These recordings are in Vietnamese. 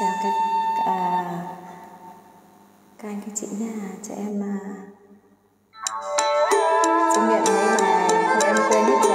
chào các à, các anh các chị nha. Trẻ em à, uh, trải nghiệm mấy ngày em quên hết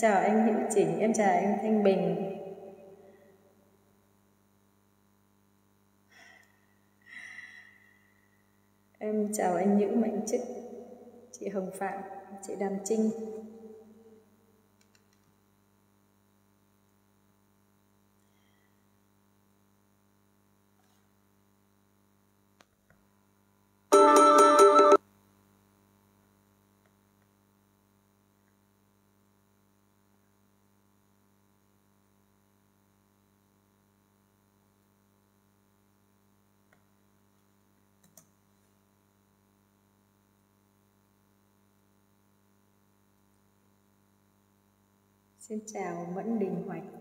chào anh Hữu Chỉnh, em chào anh Thanh Bình. Em chào anh Nhữ Mạnh Chức, chị Hồng Phạm, chị Đàm Trinh. Xin chào Mẫn Đình Hoạch.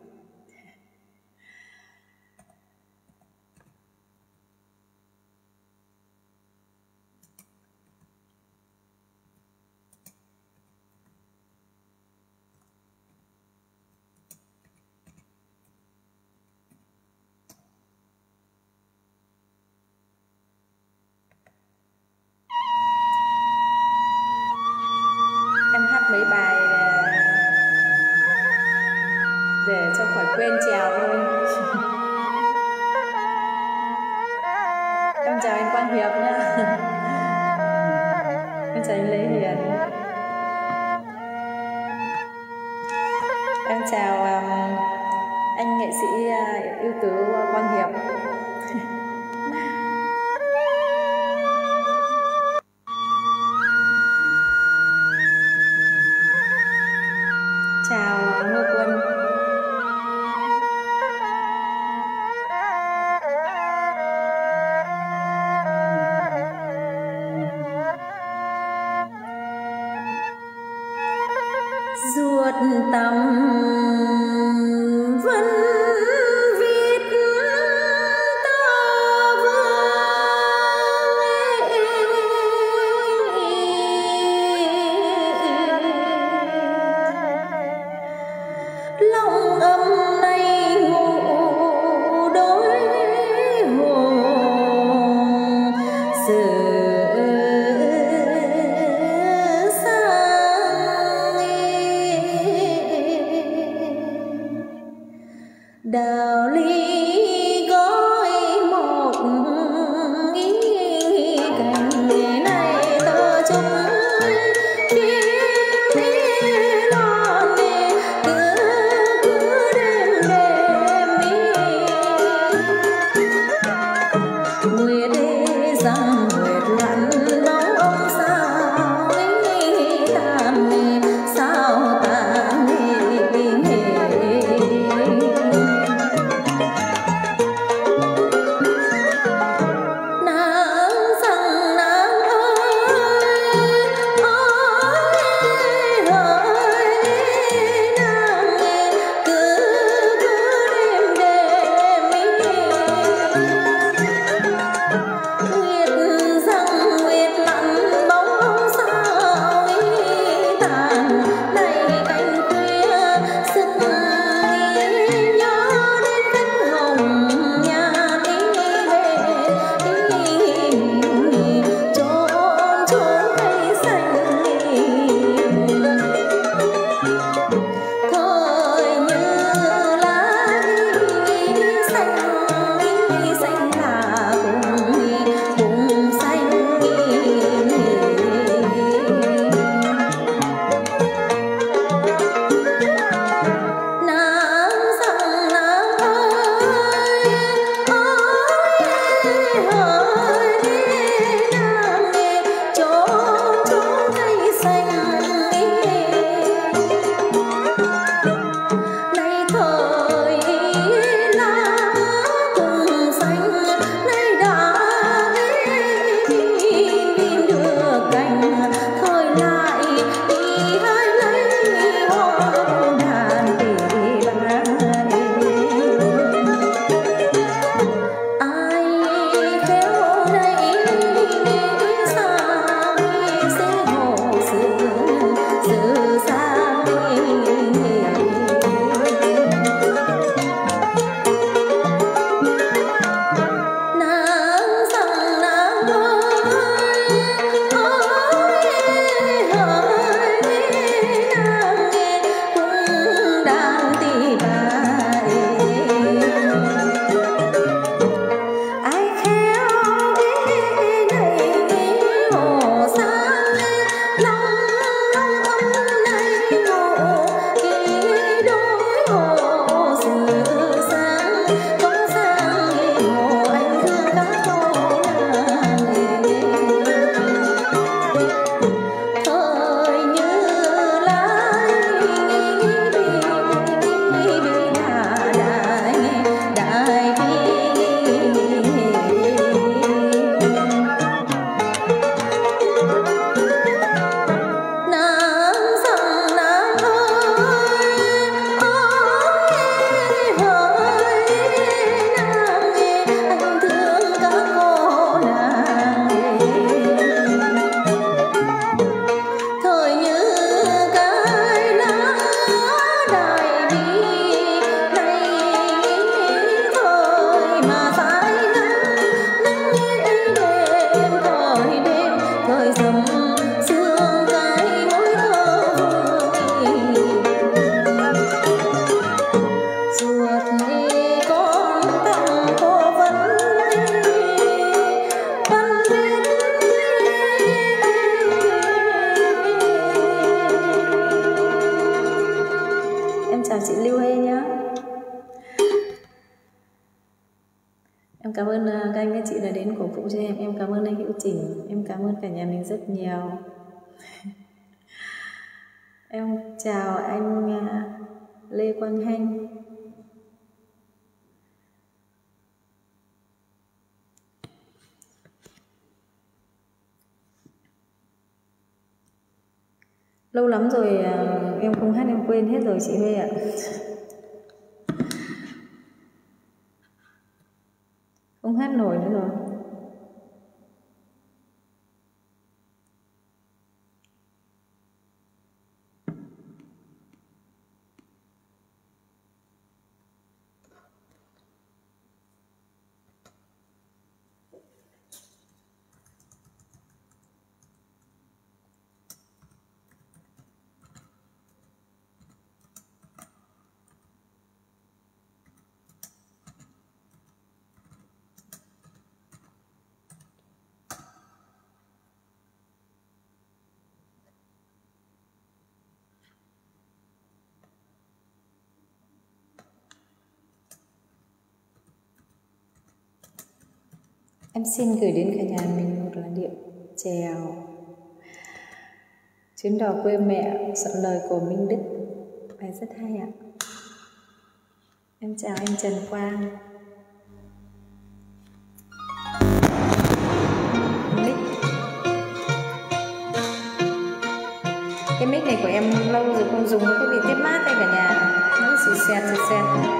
Em chào anh à, lê quang hanh. Lâu lắm rồi à, em không hát, em quên hết rồi chị Huê ạ. Không hát nổi nữa rồi. Em xin gửi đến cả nhà mình một làn điệu chèo. Chuyến đò quê mẹ soạn lời của Minh Đức. Bài rất hay ạ. Em chào anh Trần Quang. Mic. Cái mic này của em lâu rồi không dùng, nó bị tiếp mát đây cả nhà. Nó xì xẹt xì xẹt.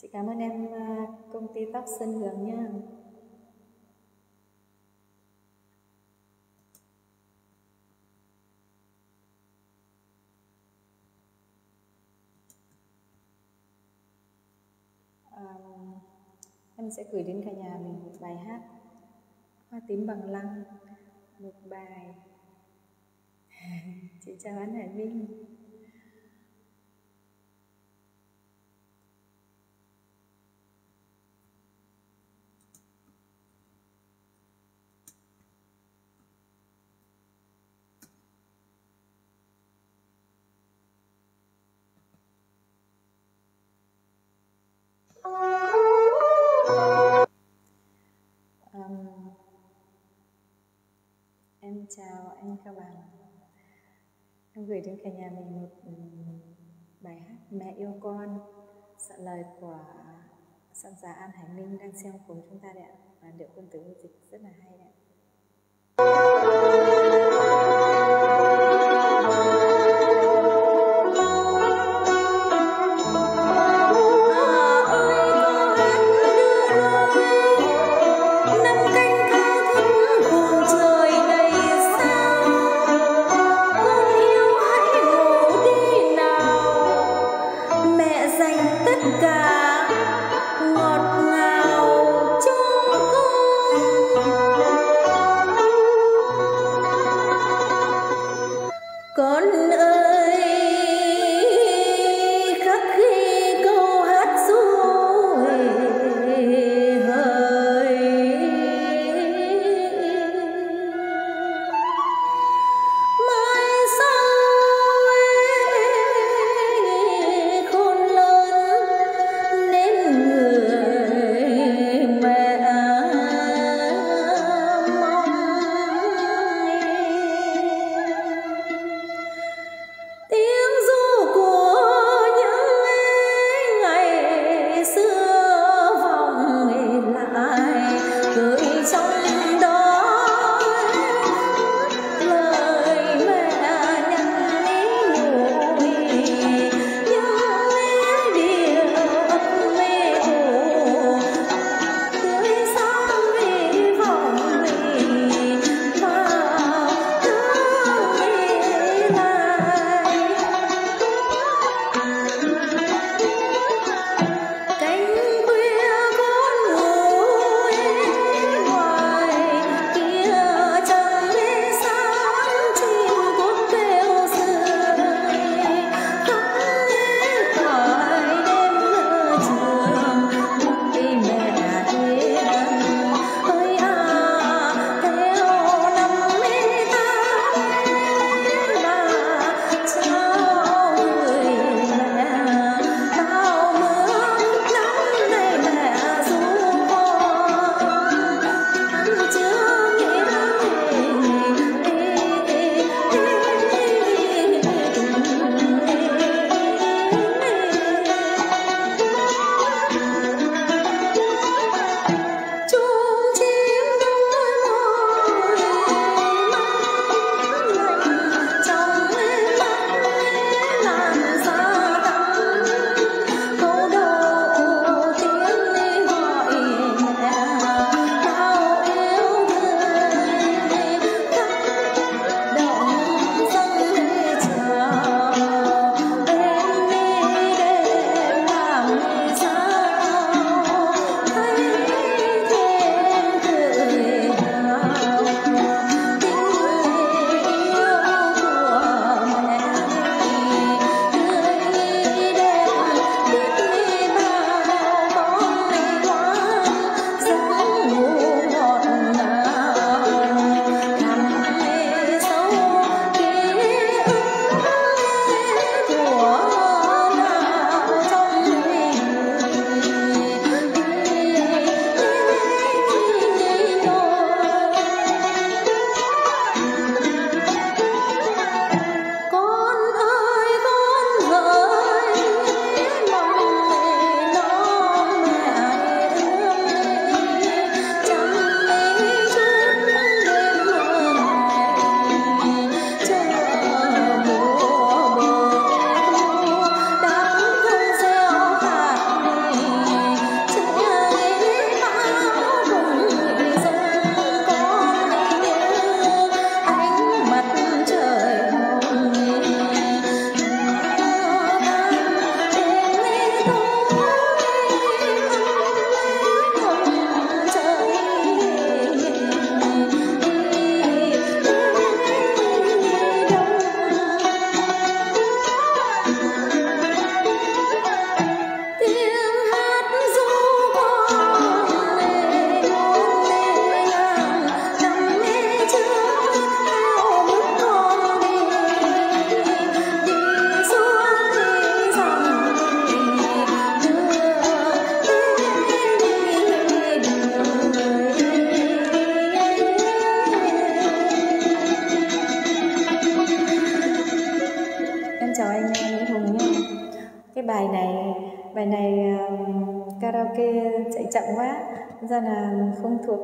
Chị cảm ơn em à, công ty tóc Sơn Hường nha. À, em sẽ gửi đến cả nhà mình một bài hát, hoa tím bằng lăng, một bài chị chào anh Hải Minh. Em chào anh Cao Bằng Em gửi đến cả nhà mình một ừ, bài hát Mẹ yêu con. Soạn lời của soạn giả An Hải Minh đang xem cùng chúng ta đấy ạ. Và điệu quân tử dịch rất là hay ạ.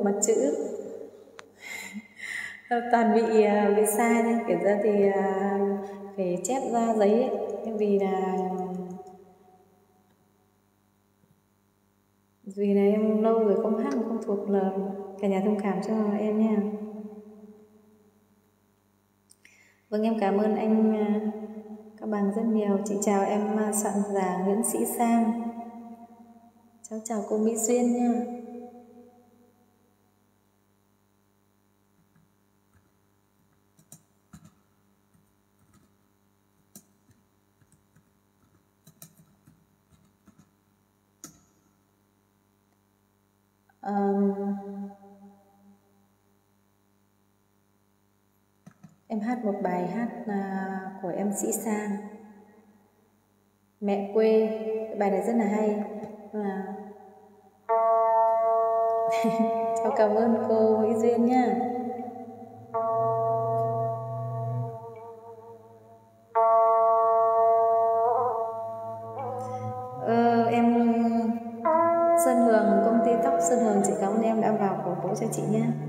Mặt chữ. Toàn bị à, bị sai nên kiểu ra thì à, phải chép ra giấy ấy. nhưng vì là vì là em lâu rồi không hát, không thuộc là cả nhà thông cảm cho em nha. Vâng em cảm ơn anh à, các bạn rất nhiều. Chị chào em soạn giả Nguyễn Sĩ Sang. Cháu chào cô Mỹ Duyên nha. Um, em hát một bài hát uh, của em sĩ sang. Mẹ quê bài này rất là hay. Là cháu cảm ơn cô Mỹ Duyên nha. Chị!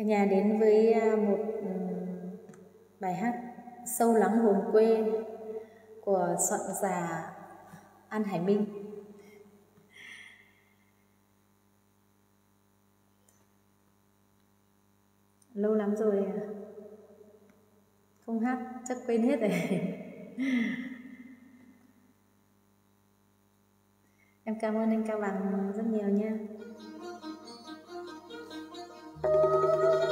Cả nhà đến với à, một ừ, bài hát sâu lắng hồn quê của soạn giả An Hải Minh. Lâu lắm rồi à, không hát, chắc quên hết rồi. Em cảm ơn anh Cao Bằng rất nhiều nha bài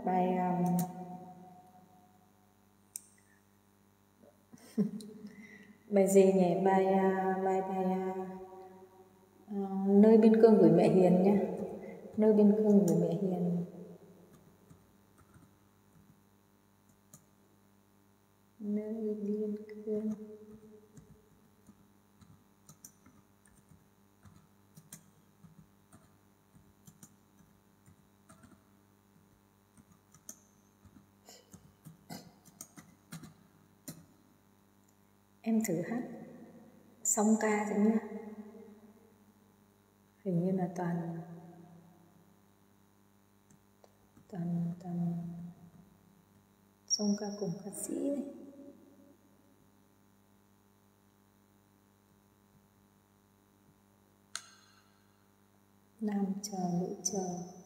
một bài um, bài gì nhỉ? Bài uh, bài bài uh, uh nơi biên cương gửi mẹ hiền nhé nơi biên cương gửi mẹ hiền. Nơi biên cương. Em thử hát. Song ca giống nhá. Hình như là toàn toàn toàn song ca cùng ca sĩ này. Nam chờ, nữ chờ.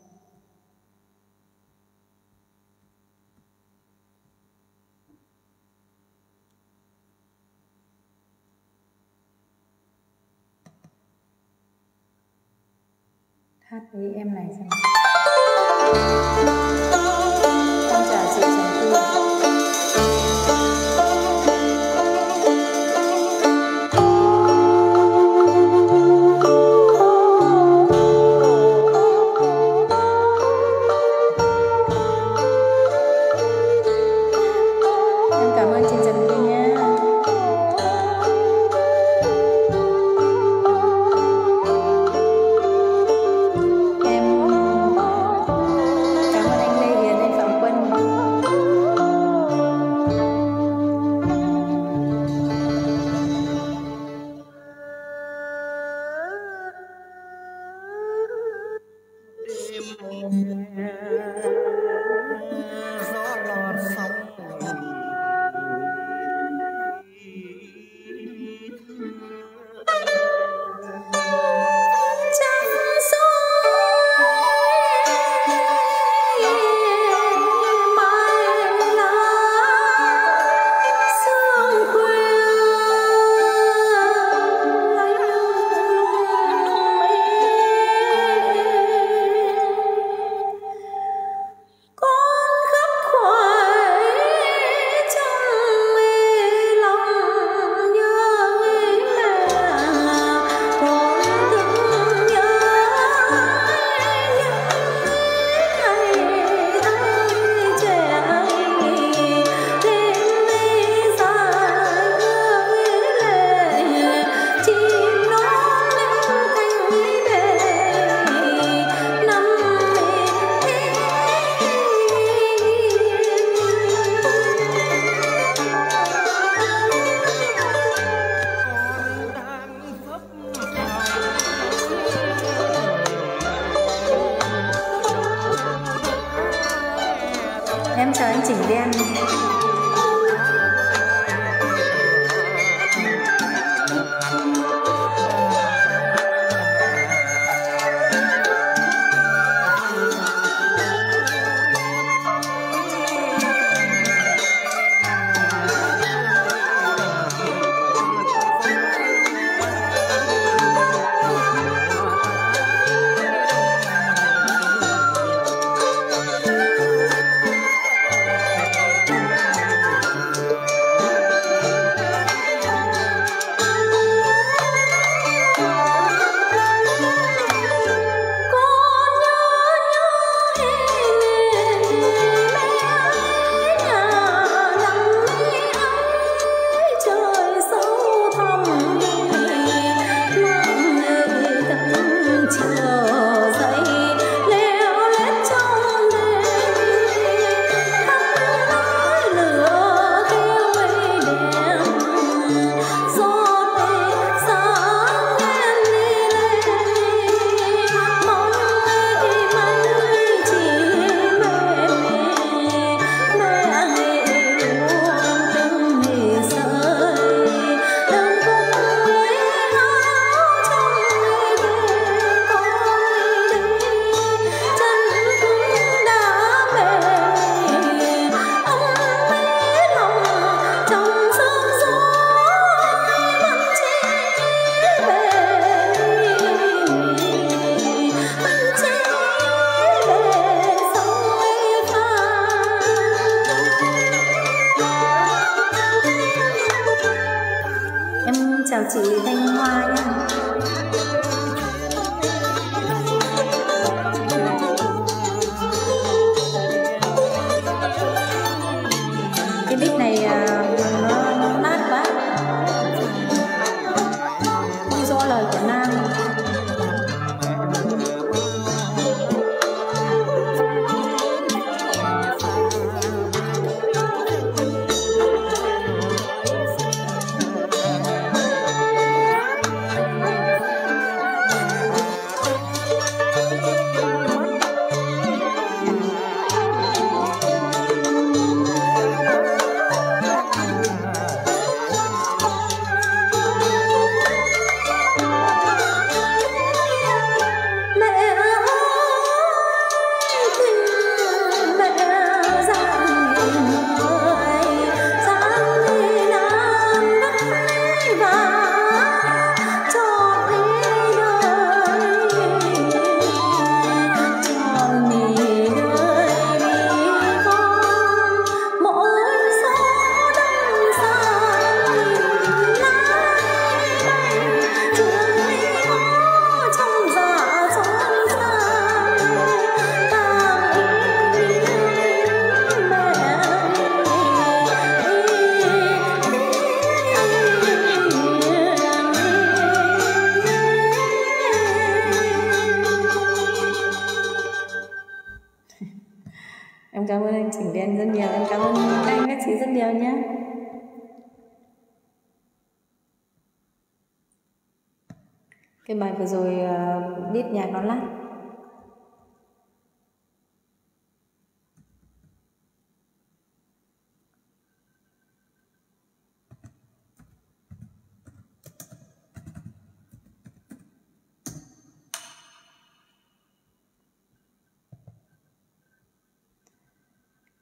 Hát với em này xem cái bài vừa rồi ờ, biết nhạc nó lắc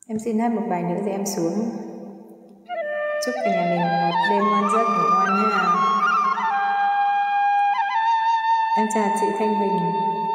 Em xin hát một bài nữa rồi em xuống. Chúc cả nhà mình một đêm ngon giấc ngủ ngon nha. Em chào chị Thanh Bình.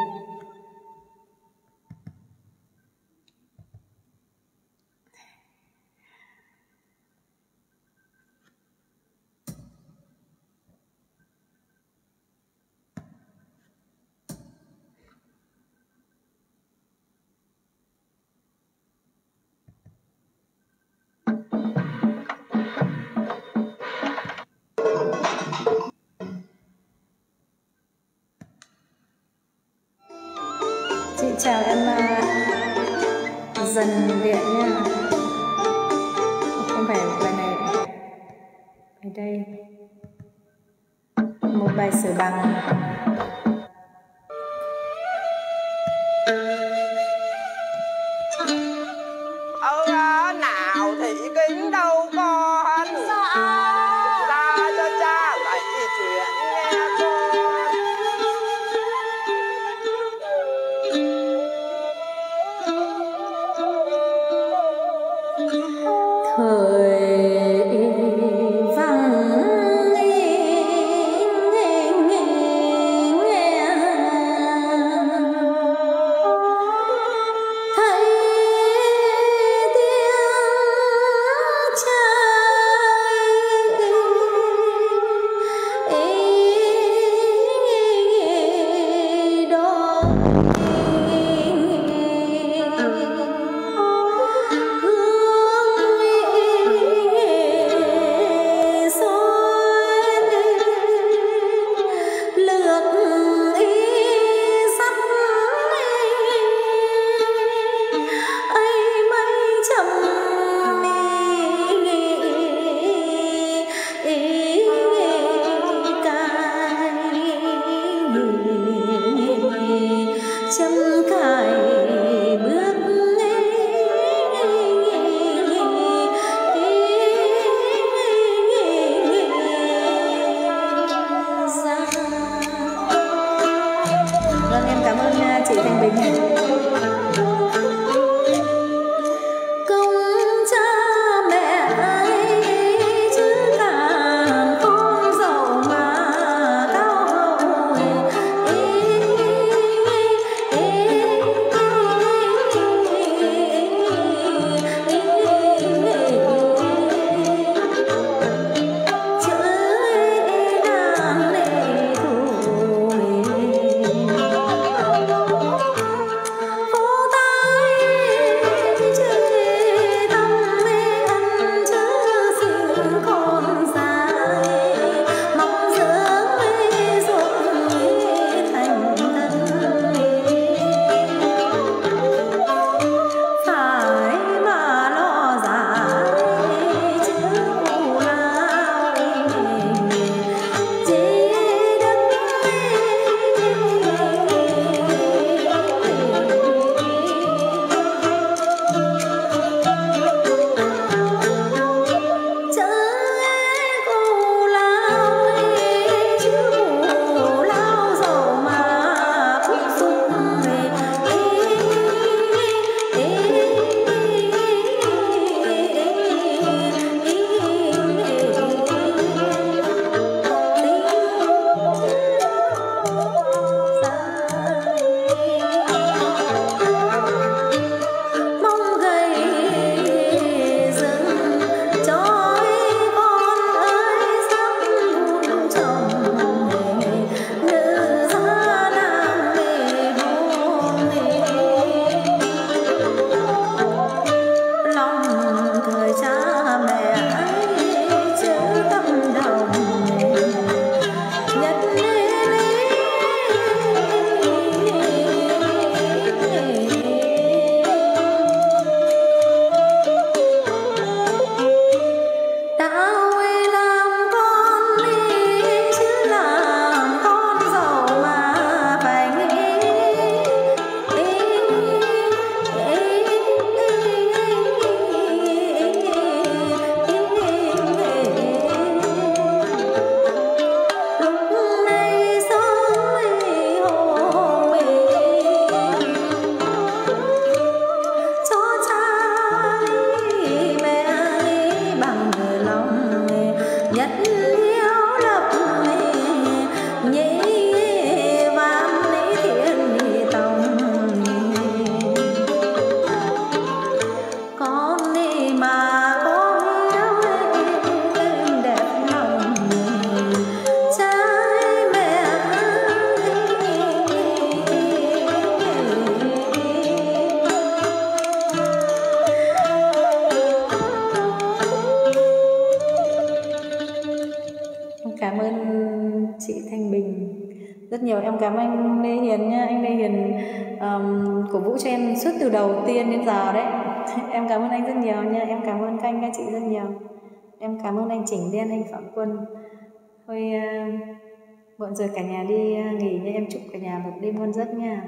nhà đi à, nghỉ nha em chúc cả nhà một đêm ngon giấc nha.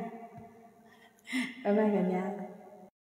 Bye bye cả nhà.